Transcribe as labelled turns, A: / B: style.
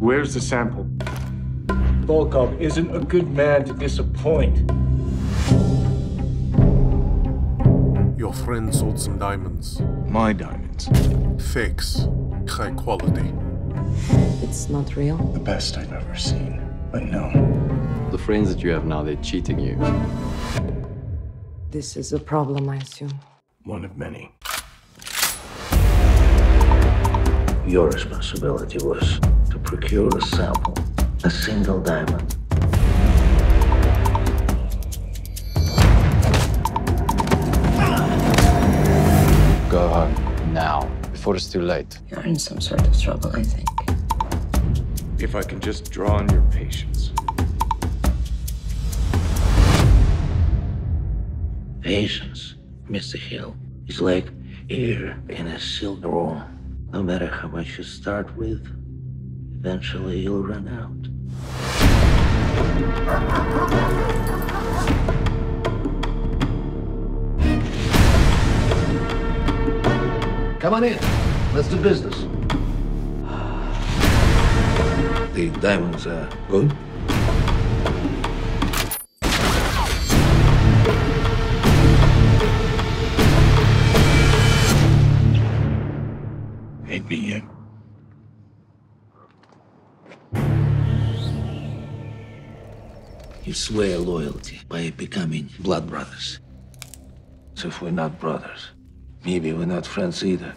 A: Where's the sample?
B: Volkov isn't a good man to disappoint.
C: Your friend sold some diamonds.
A: My diamonds.
C: Fakes. High quality.
D: It's not real.
A: The best I've ever seen. But no.
E: The friends that you have now, they're cheating you.
D: This is a problem, I assume.
A: One of many.
F: Your responsibility was to procure a sample, a single diamond.
E: Go home now, before it's too late.
D: You're in some sort of trouble, I think.
A: If I can just draw on your patience.
F: Patience, Mr. Hill, is like air in a sealed room. No matter how much you start with, eventually you'll run out.
G: Come on in. Let's do business.
F: The diamonds are good.
A: Ain't me yet.
F: You swear loyalty by becoming blood brothers. So if we're not brothers, maybe we're not friends either.